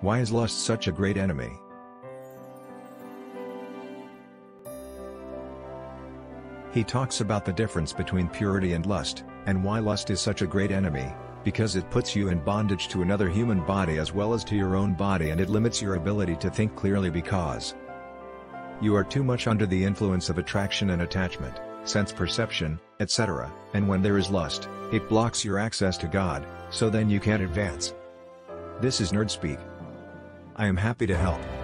Why is lust such a great enemy? He talks about the difference between purity and lust, and why lust is such a great enemy, because it puts you in bondage to another human body as well as to your own body and it limits your ability to think clearly because you are too much under the influence of attraction and attachment, sense perception, etc., and when there is lust, it blocks your access to God, so then you can't advance. This is Nerd Speak. I am happy to help.